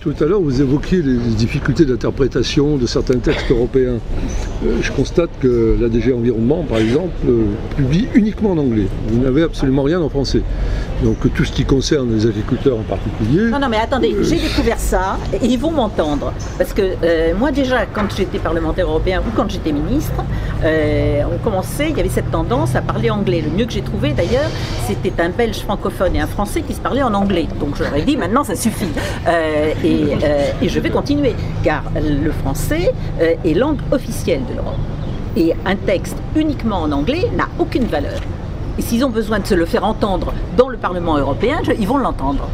Tout à l'heure, vous évoquiez les difficultés d'interprétation de certains textes européens. Euh, je constate que la DG Environnement, par exemple, euh, publie uniquement en anglais. Vous n'avez absolument rien en français. Donc tout ce qui concerne les agriculteurs en particulier. Non, non, mais attendez, j'ai découvert ça et ils vont m'entendre. Parce que euh, moi, déjà, quand j'étais parlementaire européen ou quand j'étais ministre, euh, on commençait, il y avait cette tendance à parler anglais. Le mieux que j'ai trouvé d'ailleurs, c'était un Belge francophone et un Français qui se parlaient en anglais. Donc je leur ai dit, maintenant ça suffit. Euh, et, euh, et je vais continuer, car le français euh, est langue officielle Et un texte uniquement en anglais n'a aucune valeur. Et s'ils ont besoin de se le faire entendre dans le Parlement européen, ils vont l'entendre.